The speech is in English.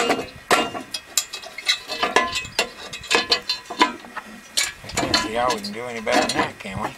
I can't see how we can do any better than that, can we?